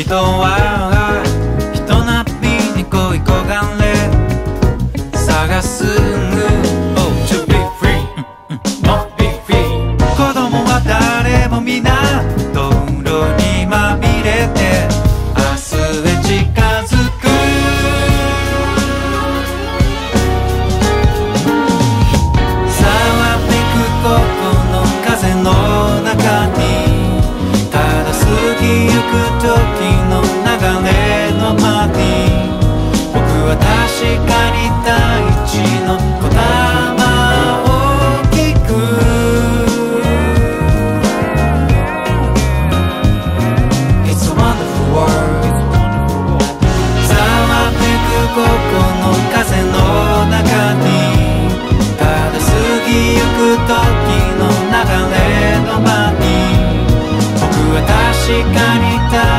人は人並みに恋焦がれ探すの流れの間に僕は確かに大地のをく「It's a wonderful world」「ざわくここののに」「ただ過ぎゆく時の流れの間に」僕は確かに大